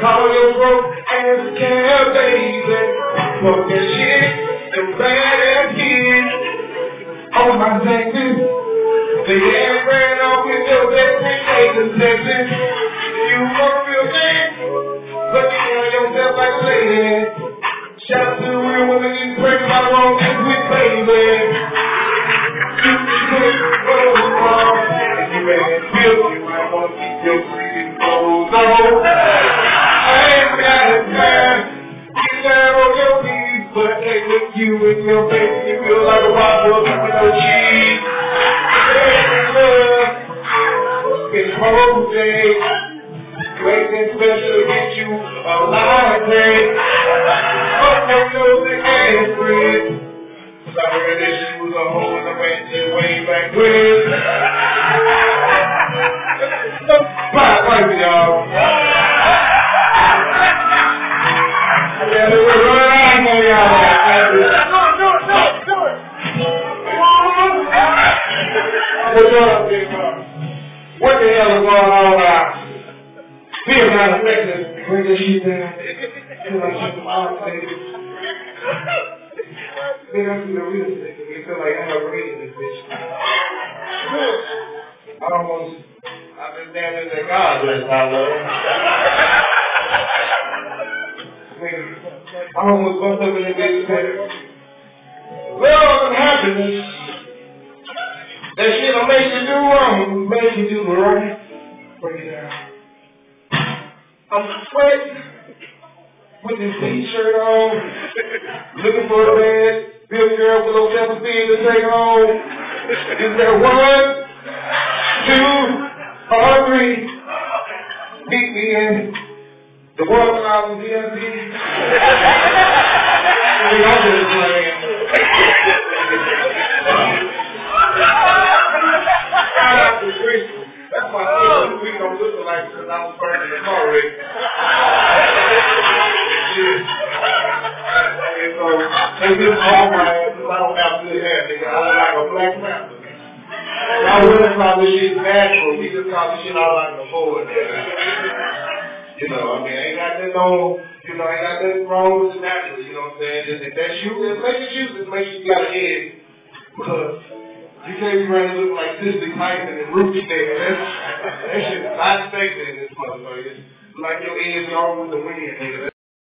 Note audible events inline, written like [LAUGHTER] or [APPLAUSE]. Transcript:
call your broke ass cab, baby. Fuck that shit, them bad ass kids. On my Texas, The air ran off with your friend, Nathan, Texas. You wanna feel bad, but you carry yourself like a lady. Shout out to the real women in break my wrong things with baby. Look you in your face. You feel like a waffle with no cheese. It's whole day. Waiting special to get you a latte. Oh, no, no, the ass bread. Sorry that she was a hoe in the way, way back when. What's up, big man? What the hell is going on now? Feel kind of Texas, bring this shit down. Feel like she's out there. Then I the real. You feel like I'm a reading this bitch. I almost, I've been down in the God bless my love. I almost bumped up in the center. Love and happiness. That shit'll make you do wrong, make you do the right. It down. I'm sweating with this t-shirt on, looking for the bed, big girl with low self-esteem to take home. Is there one, two, or three? Meet me in the world of DMV. [LAUGHS] don't look alike because I was burning already. And so, they just all ass because I don't have good hair, nigga. I look like a black panther. I wouldn't call this shit natural. We just call this shit all like a boy. You know, I mean, ain't got nothing on, you know, ain't got nothing wrong with the natural, you know what I'm saying? Just if that's you, make it you, just make sure you got a head. You can't be running looking like Cicely Tyson and Rookie nigga. That's, that shit is not expected in this motherfucker. Like your ears on with the wind, nigga.